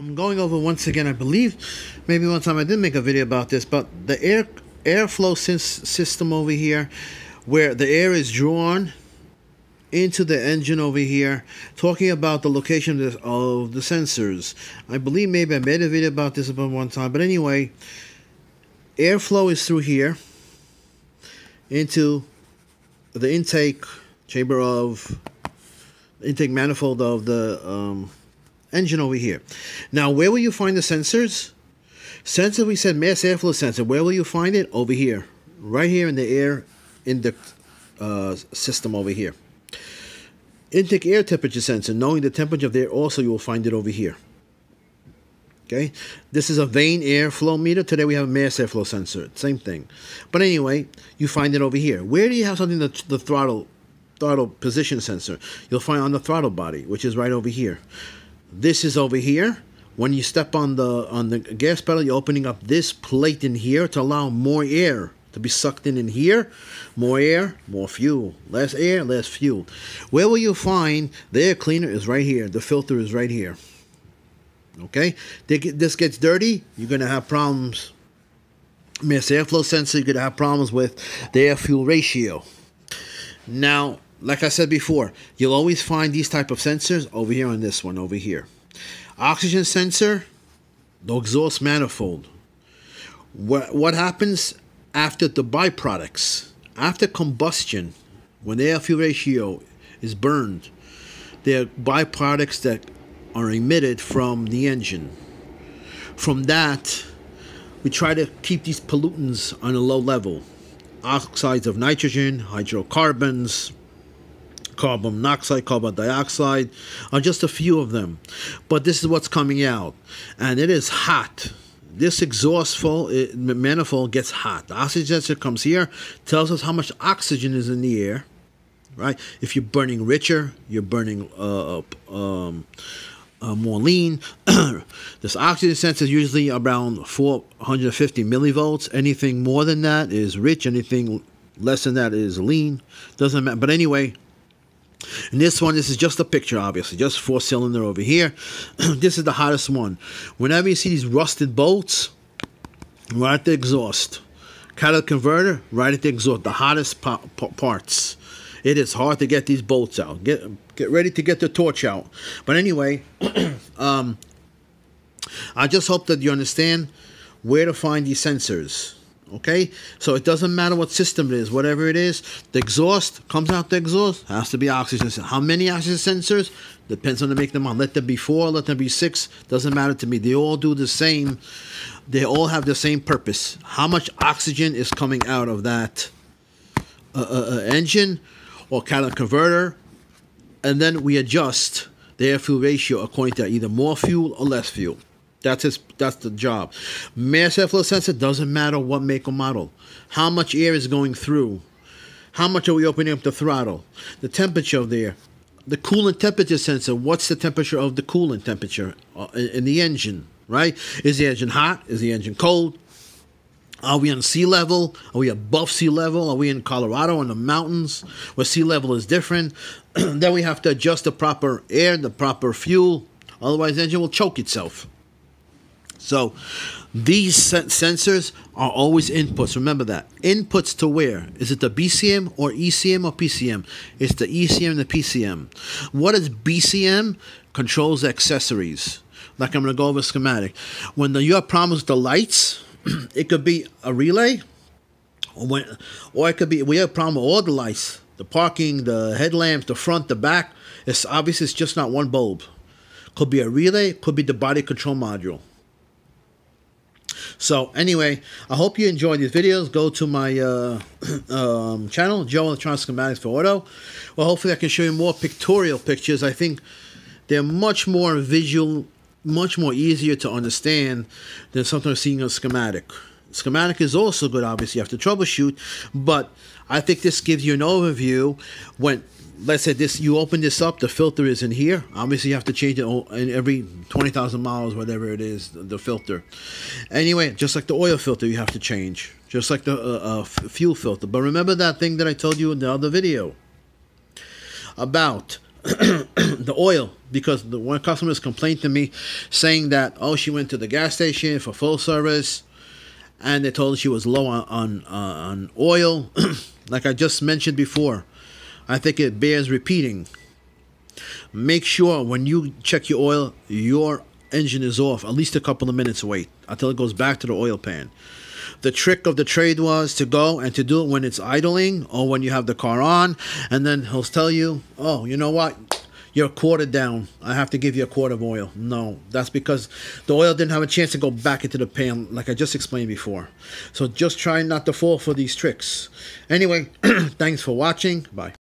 I'm going over once again, I believe, maybe one time I did make a video about this, but the air airflow system over here, where the air is drawn into the engine over here, talking about the location of the, of the sensors. I believe maybe I made a video about this about one time, but anyway, airflow is through here into the intake chamber of intake manifold of the um, engine over here. Now, where will you find the sensors? Sensor, we said mass airflow sensor. Where will you find it? Over here. Right here in the air in the uh, system over here. Intake air temperature sensor. Knowing the temperature of the air also, you will find it over here. Okay, this is a vane airflow meter. Today we have a mass airflow sensor. Same thing. But anyway, you find it over here. Where do you have something that the throttle throttle position sensor? You'll find on the throttle body, which is right over here. This is over here. When you step on the on the gas pedal, you're opening up this plate in here to allow more air to be sucked in in here. More air, more fuel. Less air, less fuel. Where will you find the air cleaner is right here. The filter is right here. Okay, this gets dirty, you're gonna have problems. Mass airflow sensor, you're gonna have problems with the air fuel ratio. Now, like I said before, you'll always find these type of sensors over here on this one over here. Oxygen sensor, the exhaust manifold. What, what happens after the byproducts? After combustion, when the air fuel ratio is burned, there are byproducts that are emitted from the engine. From that, we try to keep these pollutants on a low level. Oxides of nitrogen, hydrocarbons, carbon monoxide, carbon dioxide are just a few of them. But this is what's coming out. And it is hot. This exhaust manifold gets hot. The oxygen sensor comes here, tells us how much oxygen is in the air. Right? If you're burning richer, you're burning uh, um, uh, more lean. this oxygen sensor is usually around 450 millivolts. Anything more than that is rich. Anything less than that is lean. Doesn't matter. But anyway, in this one, this is just a picture, obviously, just four cylinder over here. this is the hottest one. Whenever you see these rusted bolts, right at the exhaust. Catalytic converter, right at the exhaust, the hottest parts. It is hard to get these bolts out. Get get ready to get the torch out. But anyway, um, I just hope that you understand where to find these sensors. Okay, so it doesn't matter what system it is, whatever it is. The exhaust comes out the exhaust has to be oxygen. How many oxygen sensors depends on the make them on. Let them be four, let them be six. Doesn't matter to me. They all do the same. They all have the same purpose. How much oxygen is coming out of that uh, uh, uh engine or catalytic converter, and then we adjust the air fuel ratio according to either more fuel or less fuel. That's his. That's the job. Mass airflow sensor doesn't matter what make or model. How much air is going through? How much are we opening up the throttle? The temperature of the air. The coolant temperature sensor. What's the temperature of the coolant temperature uh, in the engine? Right? Is the engine hot? Is the engine cold? Are we on sea level? Are we above sea level? Are we in Colorado in the mountains where sea level is different? then we have to adjust the proper air, the proper fuel. Otherwise, the engine will choke itself. So, these sensors are always inputs. Remember that. Inputs to where? Is it the BCM or ECM or PCM? It's the ECM and the PCM. What is BCM? Controls accessories. Like I'm going to go over schematic. When the, you have problems with the lights, it could be a relay, or, when, or it could be we have a problem with all the lights, the parking, the headlamps, the front, the back. It's obvious it's just not one bulb. Could be a relay, could be the body control module. So anyway, I hope you enjoyed these videos. Go to my uh, um, channel, Joe Electronic Schematics for Auto. Well, hopefully I can show you more pictorial pictures. I think they're much more visual much more easier to understand than sometimes seeing a schematic. Schematic is also good, obviously, you have to troubleshoot, but I think this gives you an overview when let's say this you open this up the filter is in here. Obviously you have to change it in every 20,000 miles whatever it is the filter. Anyway just like the oil filter you have to change. Just like the uh, uh, fuel filter. But remember that thing that I told you in the other video about the oil? Because the one customers complained to me saying that oh she went to the gas station for full service and they told her she was low on on, uh, on oil. Like i just mentioned before i think it bears repeating. Make sure when you check your oil your engine is off at least a couple of minutes wait until it goes back to the oil pan. The trick of the trade was to go and to do it when it's idling or when you have the car on and then he'll tell you oh you know what? You're quarter down. I have to give you a quart of oil. No that's because the oil didn't have a chance to go back into the pan like i just explained before. So just try not to fall for these tricks. Anyway thanks for watching. Bye